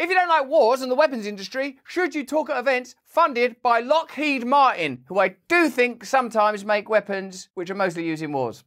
If you don't like wars and the weapons industry, should you talk at events funded by Lockheed Martin, who I do think sometimes make weapons which are mostly used in wars?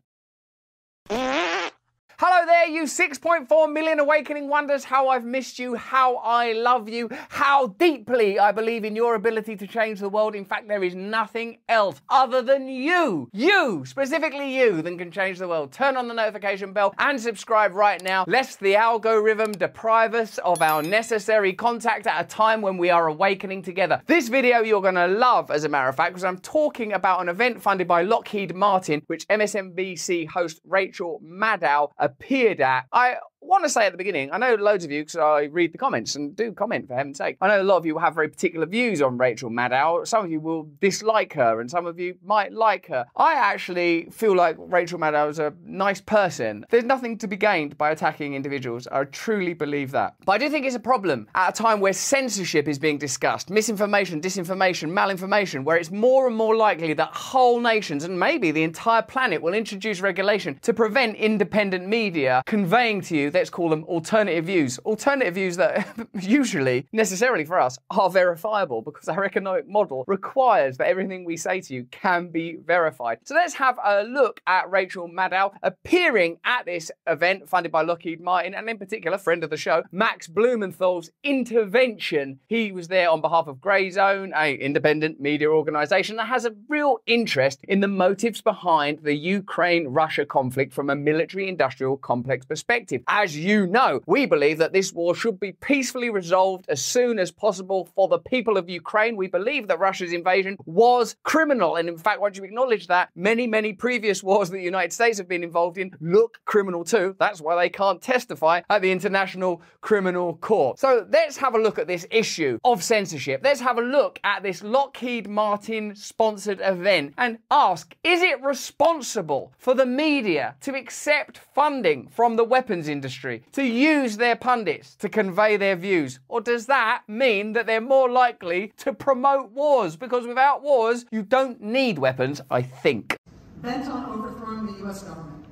Hello there, you 6.4 million awakening wonders. How I've missed you, how I love you, how deeply I believe in your ability to change the world. In fact, there is nothing else other than you, you, specifically you, that can change the world. Turn on the notification bell and subscribe right now, lest the algorithm deprive us of our necessary contact at a time when we are awakening together. This video you're going to love, as a matter of fact, because I'm talking about an event funded by Lockheed Martin, which MSNBC host Rachel Maddow appeared at. I want to say at the beginning, I know loads of you, because I read the comments and do comment for heaven's sake. I know a lot of you will have very particular views on Rachel Maddow. Some of you will dislike her, and some of you might like her. I actually feel like Rachel Maddow is a nice person. There's nothing to be gained by attacking individuals. I truly believe that. But I do think it's a problem at a time where censorship is being discussed, misinformation, disinformation, malinformation, where it's more and more likely that whole nations and maybe the entire planet will introduce regulation to prevent independent media conveying to you let's call them alternative views. Alternative views that usually, necessarily for us, are verifiable because our economic model requires that everything we say to you can be verified. So let's have a look at Rachel Maddow appearing at this event funded by Lockheed Martin and in particular, friend of the show, Max Blumenthal's intervention. He was there on behalf of Grayzone, a independent media organization that has a real interest in the motives behind the Ukraine-Russia conflict from a military-industrial complex perspective. You know, we believe that this war should be peacefully resolved as soon as possible for the people of Ukraine. We believe that Russia's invasion was criminal. And in fact, once you acknowledge that, many, many previous wars that the United States have been involved in look criminal too. That's why they can't testify at the International Criminal Court. So let's have a look at this issue of censorship. Let's have a look at this Lockheed Martin sponsored event and ask is it responsible for the media to accept funding from the weapons industry to use their pundits to convey their views? Or does that mean that they're more likely to promote wars? Because without wars, you don't need weapons, I think. Bent on overthrowing the U.S. government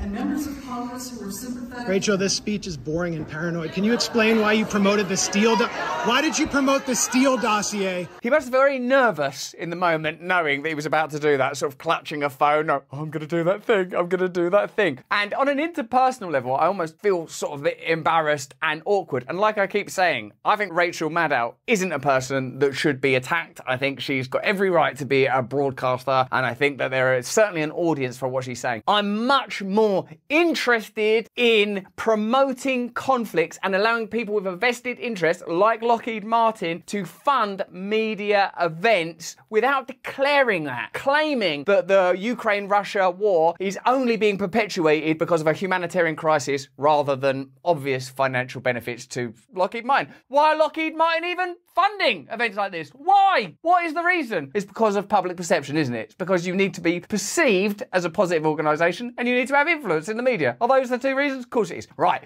and members of Congress who were sympathetic. Rachel, this speech is boring and paranoid. Can you explain why you promoted the Steele? Do- why did you promote the Steele dossier? He must have been very nervous in the moment, knowing that he was about to do that, sort of clutching a phone. Oh, I'm going to do that thing. I'm going to do that thing. And on an interpersonal level, I almost feel sort of embarrassed and awkward. And like I keep saying, I think Rachel Maddow isn't a person that should be attacked. I think she's got every right to be a broadcaster, and I think that there is certainly an audience for what she's saying. I'm much more more interested in promoting conflicts and allowing people with a vested interest, like Lockheed Martin, to fund media events without declaring that, claiming that the Ukraine Russia war is only being perpetuated because of a humanitarian crisis rather than obvious financial benefits to Lockheed Martin. Why Lockheed Martin even funding events like this? Why? What is the reason? It's because of public perception, isn't it? It's because you need to be perceived as a positive organisation and you need to have in the media. Are those the two reasons? Of course it is. Right.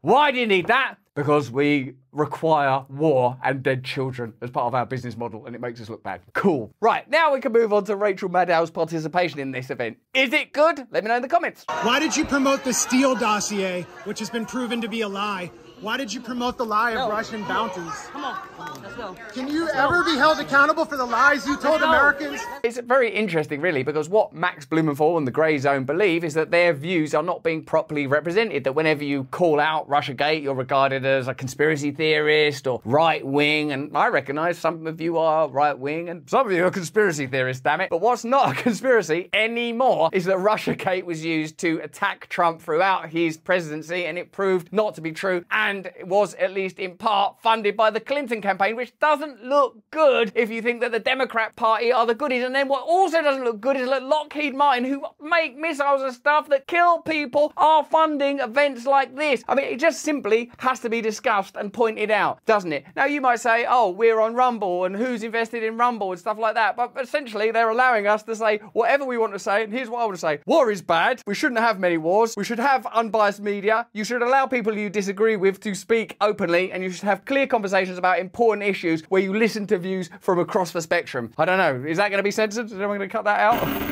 Why do you need that? Because we require war and dead children as part of our business model and it makes us look bad. Cool. Right, now we can move on to Rachel Maddow's participation in this event. Is it good? Let me know in the comments. Why did you promote the Steele dossier, which has been proven to be a lie? Why did you promote the lie of no. Russian bounties? Come on, let's go. Can you let's ever go. be held accountable for the lies you told Americans? It's very interesting, really, because what Max Blumenthal and the Grayzone believe is that their views are not being properly represented. That whenever you call out Russiagate, you're regarded as a conspiracy theorist or right wing. And I recognise some of you are right wing and some of you are conspiracy theorists, damn it. But what's not a conspiracy anymore is that Russiagate was used to attack Trump throughout his presidency, and it proved not to be true. And and it was at least in part funded by the Clinton campaign, which doesn't look good if you think that the Democrat Party are the goodies. And then what also doesn't look good is that Lockheed Martin, who make missiles and stuff that kill people, are funding events like this. I mean, it just simply has to be discussed and pointed out, doesn't it? Now, you might say, oh, we're on Rumble and who's invested in Rumble and stuff like that. But essentially, they're allowing us to say whatever we want to say. And here's what I want to say war is bad. We shouldn't have many wars. We should have unbiased media. You should allow people you disagree with to speak openly and you should have clear conversations about important issues where you listen to views from across the spectrum. I don't know. Is that going to be censored? Is anyone going to cut that out?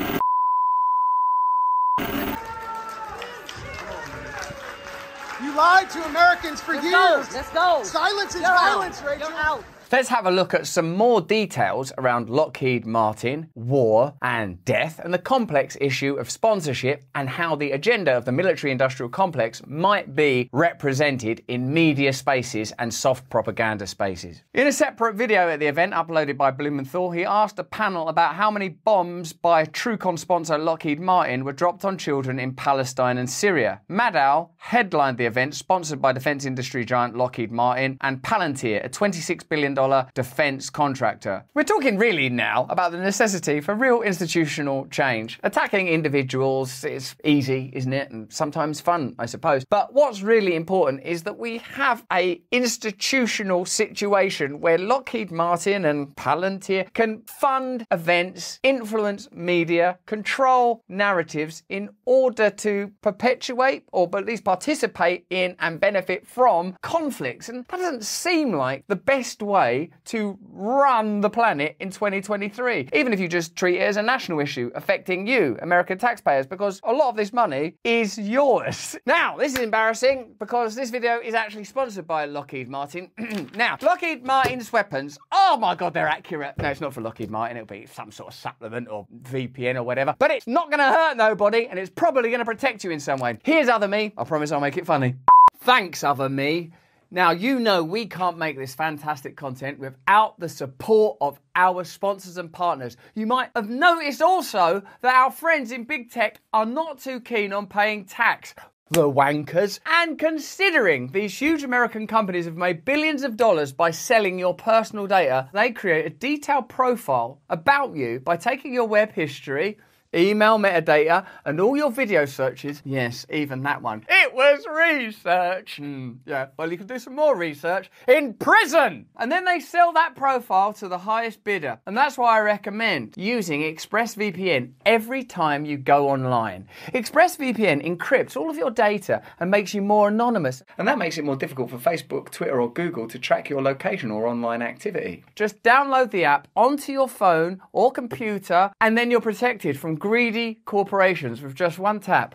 You lied to Americans for Let's years. go. Let's go. Silence is You're out. violence, Rachel. You're out. Let's have a look at some more details around Lockheed Martin, war, and death, and the complex issue of sponsorship and how the agenda of the military industrial complex might be represented in media spaces and soft propaganda spaces. In a separate video at the event uploaded by Blumenthal, he asked a panel about how many bombs by TrueCon sponsor Lockheed Martin were dropped on children in Palestine and Syria. Maddow headlined the event, sponsored by defense industry giant Lockheed Martin and Palantir, a $26 billion defense contractor. We're talking really now about the necessity for real institutional change. Attacking individuals is easy, isn't it? And sometimes fun, I suppose. But what's really important is that we have a institutional situation where Lockheed Martin and Palantir can fund events, influence media, control narratives in order to perpetuate or at least participate in and benefit from conflicts. And that doesn't seem like the best way to run the planet in 2023, even if you just treat it as a national issue affecting you, American taxpayers, because a lot of this money is yours. Now, this is embarrassing because this video is actually sponsored by Lockheed Martin. now, Lockheed Martin's weapons, oh my god, they're accurate. No, it's not for Lockheed Martin, it'll be some sort of supplement or VPN or whatever, but it's not going to hurt nobody and it's probably going to protect you in some way. Here's other me. I promise I'll make it funny. Thanks, other me. Now, you know we can't make this fantastic content without the support of our sponsors and partners. You might have noticed also that our friends in big tech are not too keen on paying tax. The wankers. And considering these huge American companies have made billions of dollars by selling your personal data, they create a detailed profile about you by taking your web history, email metadata, and all your video searches. Yes, even that one. It was research. Hmm, yeah, well, you can do some more research in prison. And then they sell that profile to the highest bidder. And that's why I recommend using ExpressVPN every time you go online. ExpressVPN encrypts all of your data and makes you more anonymous. And that makes it more difficult for Facebook, Twitter, or Google to track your location or online activity. Just download the app onto your phone or computer, and then you're protected from greedy corporations with just one tap.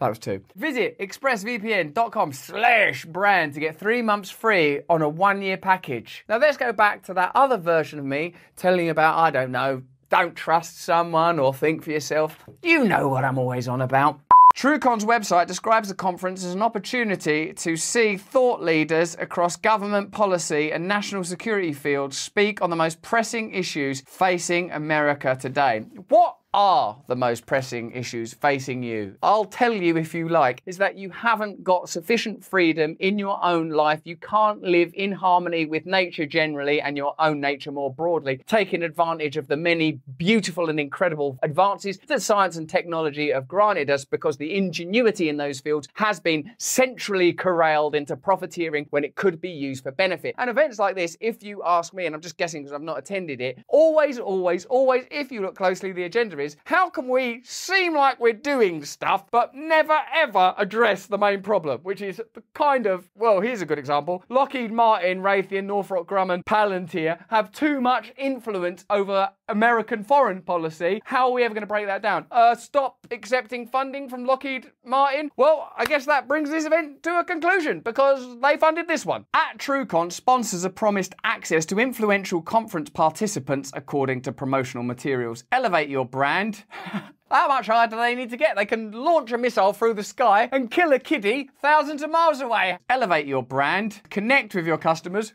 That was two. Visit expressvpn.com slash brand to get three months free on a one year package. Now let's go back to that other version of me telling you about, I don't know, don't trust someone or think for yourself. You know what I'm always on about. TrueCon's website describes the conference as an opportunity to see thought leaders across government policy and national security fields speak on the most pressing issues facing America today. What are the most pressing issues facing you? I'll tell you if you like, is that you haven't got sufficient freedom in your own life. You can't live in harmony with nature generally and your own nature more broadly, taking advantage of the many beautiful and incredible advances that science and technology have granted us because the ingenuity in those fields has been centrally corralled into profiteering when it could be used for benefit. And events like this, if you ask me, and I'm just guessing because I've not attended it, always, always, always, if you look closely, the agenda is how can we seem like we're doing stuff but never ever address the main problem, which is the kind of, well, here's a good example. Lockheed Martin, Raytheon, Northrop Grumman, Palantir have too much influence over American foreign policy. How are we ever going to break that down? Uh, stop accepting funding from Lockheed Martin? Well, I guess that brings this event to a conclusion because they funded this one. At TrueCon, sponsors are promised access to influential conference participants according to promotional materials. Elevate your brand brand. How much higher do they need to get? They can launch a missile through the sky and kill a kiddie thousands of miles away. Elevate your brand, connect with your customers,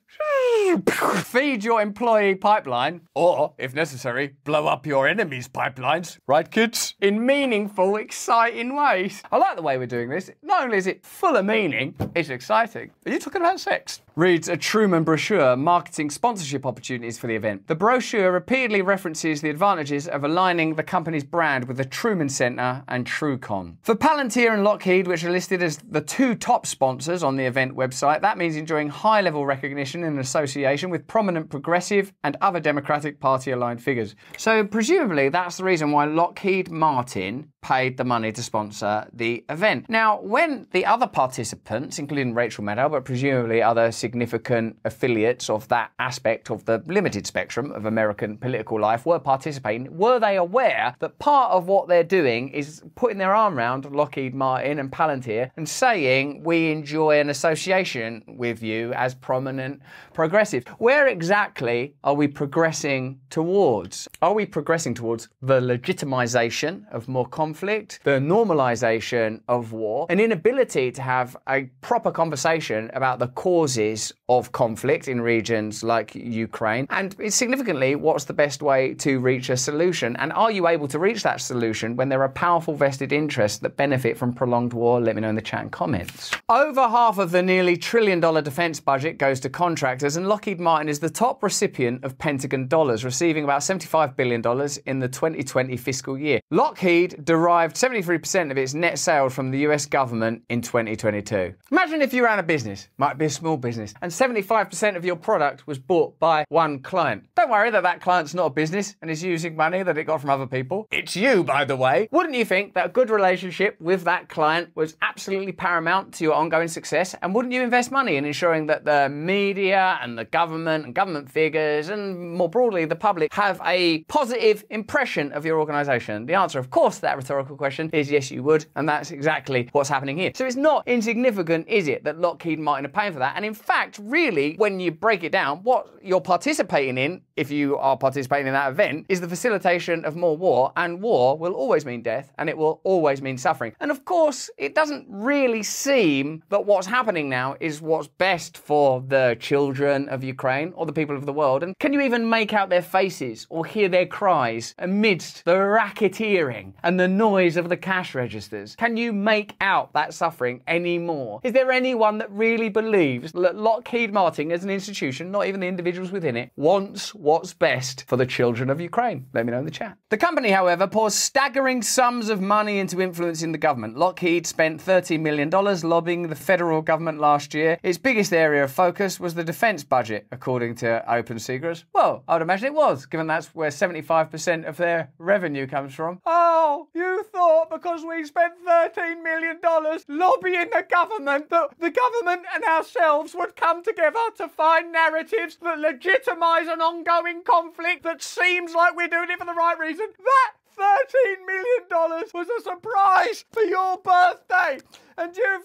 feed your employee pipeline, or, if necessary, blow up your enemy's pipelines. Right, kids? In meaningful, exciting ways. I like the way we're doing this. Not only is it full of meaning, it's exciting. Are you talking about sex? Reads a Truman brochure marketing sponsorship opportunities for the event. The brochure repeatedly references the advantages of aligning the company's brand with the Truman Center and TrueCon. For Palantir and Lockheed, which are listed as the two top sponsors on the event website, that means enjoying high level recognition in association with prominent progressive and other Democratic Party aligned figures. So, presumably, that's the reason why Lockheed Martin paid the money to sponsor the event. Now, when the other participants, including Rachel Maddow, but presumably other significant affiliates of that aspect of the limited spectrum of American political life, were participating, were they aware that part of what they're doing is putting their arm around Lockheed Martin and Palantir and saying, We enjoy an association with you as prominent progressives? Where exactly are we progressing towards? Are we progressing towards the legitimization of more conflict, the normalization of war, an inability to have a proper conversation about the causes of conflict in regions like Ukraine, and significantly, what's the best way to reach a solution? And are you able to reach that solution when there are powerful vested interests that benefit from prolonged war? Let me know in the chat and comments. Over half of the nearly trillion dollar defense budget goes to contractors, and Lockheed Martin is the top recipient of Pentagon dollars, receiving about $75 billion in the 2020 fiscal year. Lockheed derived 73% of its net sales from the US government in 2022. Imagine if you ran a business, might be a small business, and 75% of your product was bought by one client. Don't worry that that client's not a business and is using money that it got from other people. It's you, by the way. Wouldn't you think that a good relationship with that client was absolutely paramount to your ongoing success? And wouldn't you invest money in ensuring that the media and the government and government figures and more broadly the public have a positive impression of your organization? The answer, of course, that rhetorical question is yes, you would. And that's exactly what's happening here. So it's not insignificant, is it, that Lockheed Martin are paying for that? And in fact, really, when you break it down, what you're participating in, if you are participating in that event, is the facilitation of more war. And war will always mean death and it will always mean suffering. And of course, it doesn't really seem that what's happening now is what's best for the children of Ukraine or the people of the world. And can you even make out their faces or hear their cries amidst the racketeering and the noise of the cash registers? Can you make out that suffering anymore? Is there anyone that really believes that Lockheed Martin as an institution, not even the individuals within it, wants what's best for the children of Ukraine? Let me know in the chat. The company, however, pours staggering sums of money into influencing the government. Lockheed spent $30 million lobbying the federal government last year. Its biggest area of focus was the defense budget, according to Open Secrets. Well, I would imagine it was, given that's where 75% of their revenue comes from. Oh, you thought because we spent $13 million lobbying the government that the government and ourselves would come together to find narratives that legitimize an ongoing conflict that seems like we're doing it for the right reason? That $13 million was a surprise for your birthday. And you've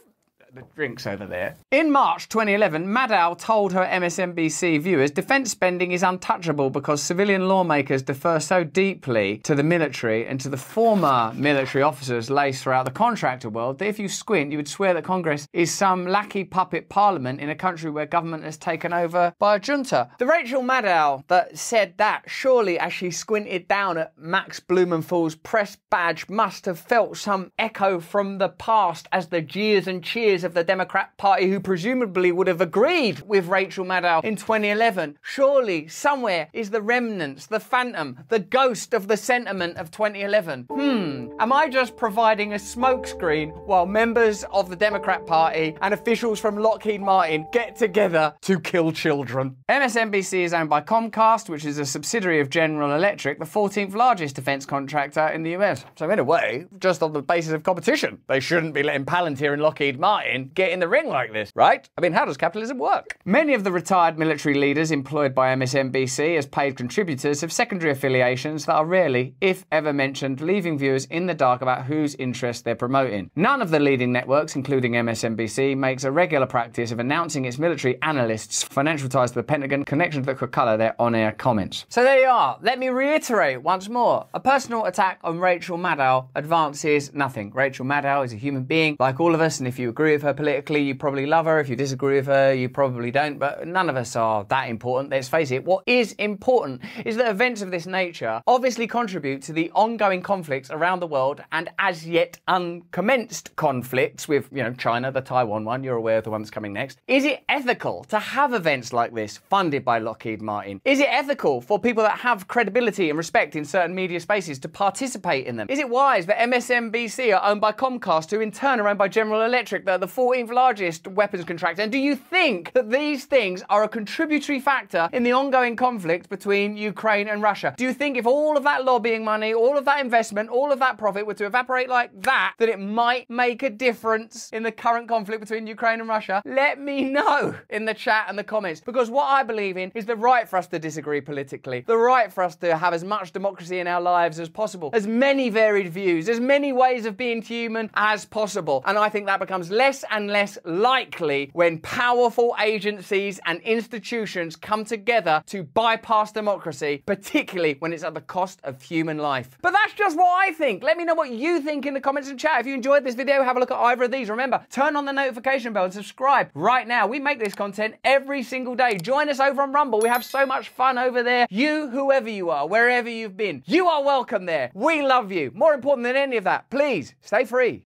the drinks over there. In March 2011, Maddow told her MSNBC viewers defense spending is untouchable because civilian lawmakers defer so deeply to the military and to the former military officers laced throughout the contractor world that if you squint, you would swear that Congress is some lackey puppet parliament in a country where government has taken over by a junta. The Rachel Maddow that said that, surely as she squinted down at Max Blumenthal's press badge, must have felt some echo from the past as the jeers and cheers of the Democrat Party, who presumably would have agreed with Rachel Maddow in 2011. Surely somewhere is the remnants, the phantom, the ghost of the sentiment of 2011. Hmm, am I just providing a smokescreen while members of the Democrat Party and officials from Lockheed Martin get together to kill children? MSNBC is owned by Comcast, which is a subsidiary of General Electric, the 14th largest defense contractor in the US. So, in a way, just on the basis of competition, they shouldn't be letting Palantir and Lockheed Martin get in the ring like this, right? I mean, how does capitalism work? Many of the retired military leaders employed by MSNBC as paid contributors have secondary affiliations that are rarely, if ever mentioned, leaving viewers in the dark about whose interests they're promoting. None of the leading networks, including MSNBC, makes a regular practice of announcing its military analysts' financial ties to the Pentagon connections that could colour their on-air comments. So there you are. Let me reiterate once more. A personal attack on Rachel Maddow advances nothing. Rachel Maddow is a human being like all of us, and if you agree with her politically, you probably love her. If you disagree with her, you probably don't. But none of us are that important. Let's face it. What is important is that events of this nature obviously contribute to the ongoing conflicts around the world and as yet uncommenced conflicts with, you know, China, the Taiwan one. You're aware of the one that's coming next. Is it ethical to have events like this funded by Lockheed Martin? Is it ethical for people that have credibility and respect in certain media spaces to participate in them? Is it wise that MSNBC are owned by Comcast, who in turn are owned by General Electric, that the 14th largest weapons contractor? And do you think that these things are a contributory factor in the ongoing conflict between Ukraine and Russia? Do you think if all of that lobbying money, all of that investment, all of that profit were to evaporate like that, that it might make a difference in the current conflict between Ukraine and Russia? Let me know in the chat and the comments. Because what I believe in is the right for us to disagree politically, the right for us to have as much democracy in our lives as possible, as many varied views, as many ways of being human as possible. And I think that becomes less and less likely when powerful agencies and institutions come together to bypass democracy, particularly when it's at the cost of human life. But that's just what I think. Let me know what you think in the comments and chat. If you enjoyed this video, have a look at either of these. Remember, turn on the notification bell and subscribe right now. We make this content every single day. Join us over on Rumble. We have so much fun over there. You, whoever you are, wherever you've been, you are welcome there. We love you. More important than any of that, please stay free.